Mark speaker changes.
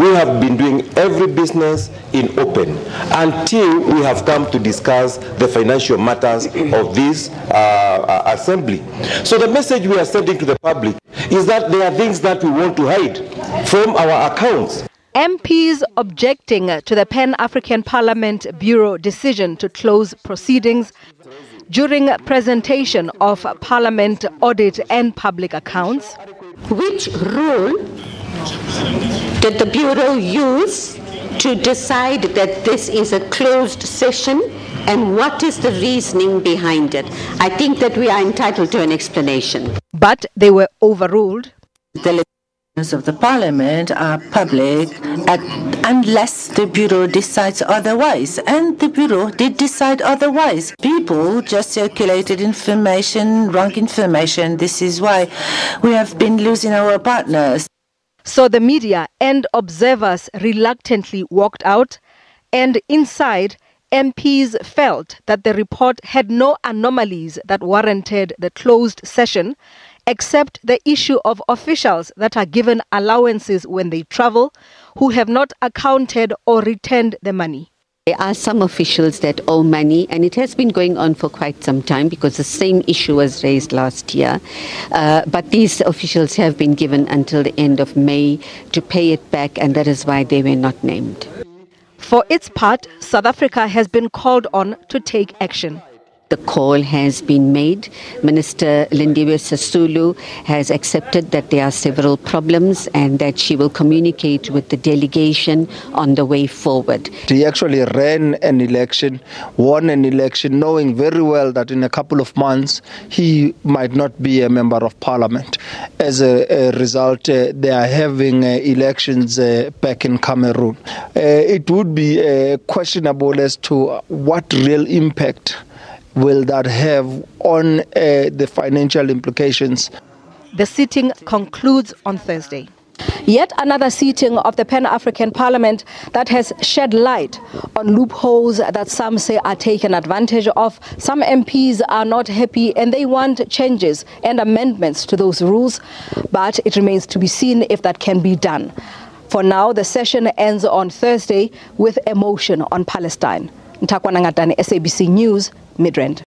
Speaker 1: we have been doing every business in open until we have come to discuss the financial matters of this uh, assembly. So the message we are sending to the public is that there are things that we want to hide from our accounts.
Speaker 2: MPs objecting to the Pan African Parliament Bureau decision to close proceedings during presentation of Parliament audit and public accounts.
Speaker 3: Which rule did the Bureau use to decide that this is a closed session and what is the reasoning behind it? I think that we are entitled to an explanation.
Speaker 2: But they were overruled.
Speaker 4: The of the parliament are public at, unless the bureau decides otherwise and the bureau did decide otherwise people just circulated information wrong information this is why we have been losing our partners
Speaker 2: so the media and observers reluctantly walked out and inside MPs felt that the report had no anomalies that warranted the closed session except the issue of officials that are given allowances when they travel who have not accounted or returned the money.
Speaker 3: There are some officials that owe money, and it has been going on for quite some time because the same issue was raised last year. Uh, but these officials have been given until the end of May to pay it back, and that is why they were not named.
Speaker 2: For its part, South Africa has been called on to take action.
Speaker 3: The call has been made. Minister Lindiwe Sisulu has accepted that there are several problems and that she will communicate with the delegation on the way forward.
Speaker 5: He actually ran an election, won an election, knowing very well that in a couple of months he might not be a member of parliament. As a, a result, uh, they are having uh, elections uh, back in Cameroon. Uh, it would be uh, questionable as to what real impact will that have on uh, the financial implications?
Speaker 2: The sitting concludes on Thursday. Yet another sitting of the Pan African Parliament that has shed light on loopholes that some say are taken advantage of. Some MPs are not happy and they want changes and amendments to those rules, but it remains to be seen if that can be done. For now, the session ends on Thursday with a motion on Palestine. Ntakwana Ngatani, SABC News, Midrand.